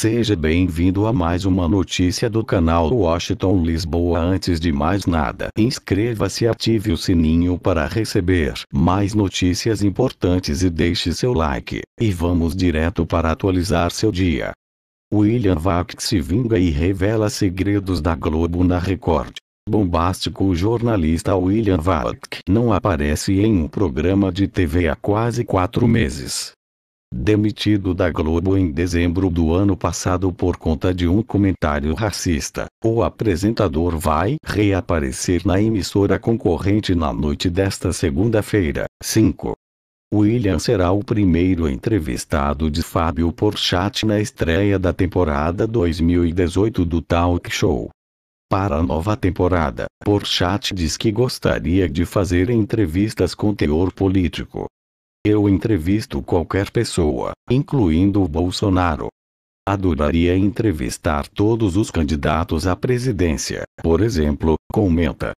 Seja bem-vindo a mais uma notícia do canal Washington Lisboa. Antes de mais nada, inscreva-se e ative o sininho para receber mais notícias importantes e deixe seu like. E vamos direto para atualizar seu dia. William Vac se vinga e revela segredos da Globo na Record. Bombástico jornalista William Vac não aparece em um programa de TV há quase quatro meses demitido da Globo em dezembro do ano passado por conta de um comentário racista. O apresentador vai reaparecer na emissora concorrente na noite desta segunda-feira, 5. William será o primeiro entrevistado de Fábio Porchat na estreia da temporada 2018 do Talk Show. Para a nova temporada, Porchat diz que gostaria de fazer entrevistas com teor político, eu entrevisto qualquer pessoa, incluindo o Bolsonaro. Adoraria entrevistar todos os candidatos à presidência, por exemplo, comenta.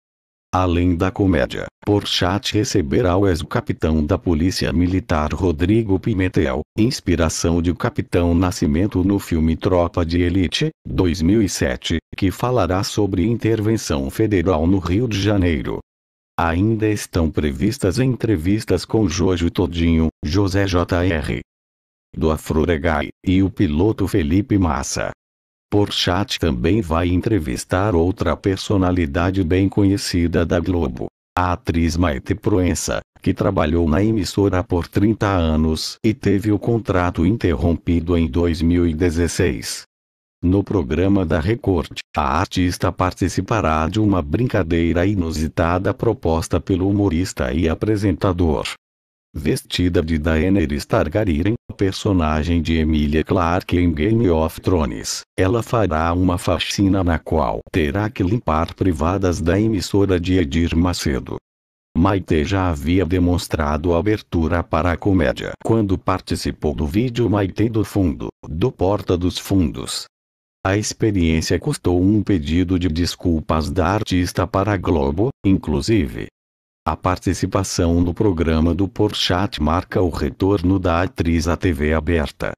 Além da comédia, Porchat receberá o ex-capitão da Polícia Militar Rodrigo Pimentel, inspiração de Capitão Nascimento no filme Tropa de Elite, 2007, que falará sobre intervenção federal no Rio de Janeiro. Ainda estão previstas entrevistas com Jojo Todinho, José J.R. do Afroregai, e o piloto Felipe Massa. Por chat também vai entrevistar outra personalidade bem conhecida da Globo, a atriz Maite Proença, que trabalhou na emissora por 30 anos e teve o contrato interrompido em 2016. No programa da Record, a artista participará de uma brincadeira inusitada proposta pelo humorista e apresentador. Vestida de Daenerys Targaryen, personagem de Emilia Clarke em Game of Thrones, ela fará uma faxina na qual terá que limpar privadas da emissora de Edir Macedo. Maite já havia demonstrado abertura para a comédia quando participou do vídeo Maite do Fundo, do Porta dos Fundos, a experiência custou um pedido de desculpas da artista para a Globo, inclusive. A participação no programa do Porchat marca o retorno da atriz à TV aberta.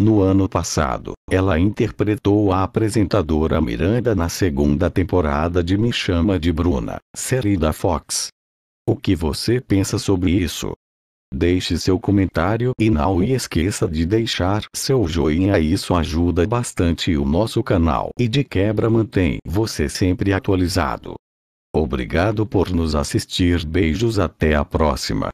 No ano passado, ela interpretou a apresentadora Miranda na segunda temporada de Me Chama de Bruna, série da Fox. O que você pensa sobre isso? Deixe seu comentário e não esqueça de deixar seu joinha isso ajuda bastante o nosso canal e de quebra mantém você sempre atualizado. Obrigado por nos assistir beijos até a próxima.